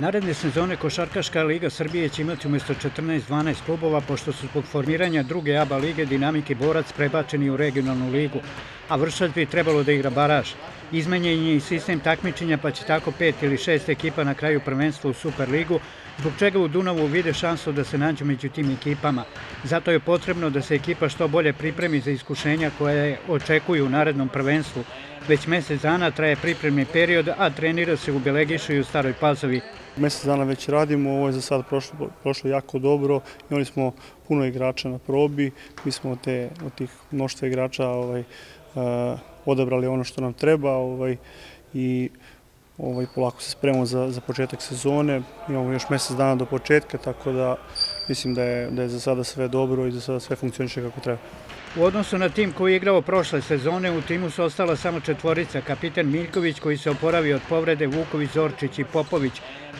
Naredne sezone Košarkaška liga Srbije će imati umesto 14-12 klubova, pošto su zbog formiranja druge ABA lige Dinamik i Borac prebačeni u regionalnu ligu, a Vršac bi trebalo da igra baraž. Izmenjen je i sistem takmičenja, pa će tako pet ili šest ekipa na kraju prvenstva u Superligu, zbog čega u Dunavu vide šansu da se nađu među tim ekipama. Zato je potrebno da se ekipa što bolje pripremi za iskušenja koje očekuju u narednom prvenstvu. Već mesec dana traje pripremni period, a trenira se u Belegišu i u Staroj Pazovi. Mesec dana već radimo, ovo je za sad prošlo, prošlo jako dobro, imali smo puno igrača na probi, mi smo te, od tih mnoštva igrača ovaj, uh, odabrali ono što nam treba ovaj, i ovaj, polako se spremamo za, za početak sezone, imamo još mesec dana do početka, tako da mislim da je, da je za sada sve dobro i za sada sve funkcioniše kako treba. U odnosu na tim koji je igrao prošle sezone, u timu su ostala samo četvorica, kapiten Miljković koji se oporavio od povrede, Vuković, Zorčić i Popović.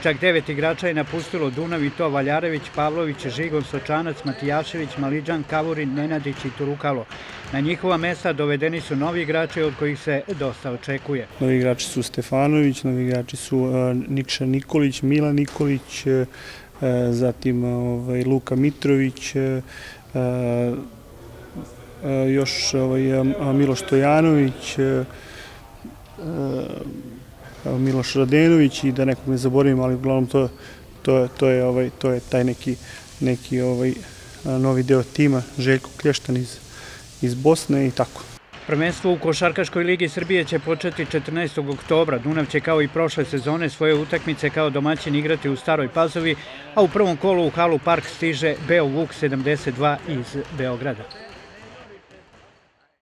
Čak devet igrača je napustilo Dunav i to Valjarević, Pavlović, Žigon, Sočanac, Matijašević, Maliđan, Kavurin, Nenadić i Turukalo. Na njihova mesta dovedeni su novi igrači od kojih se dosta očekuje. Novi igrači su Stefanović, novi igrači su uh, Nikša Nikolić, Mila Nikolić, uh, zatim ovaj, Luka Mitrović, uh, još ovaj, Miloš Stojanović, Miloš Radenović i da nekog ne zaboravim, ali uglavnom to, to, to, je, ovaj, to je taj neki, neki ovaj, novi deo tima, Željko Klještan iz, iz Bosne i tako. Prvenstvo u Košarkaškoj ligi Srbije će početi 14. oktobra. Dunav će kao i prošle sezone svoje utakmice kao domaćin igrati u Staroj Pazovi, a u prvom kolu u halu Park stiže Beo Vuk 72 iz Beograda.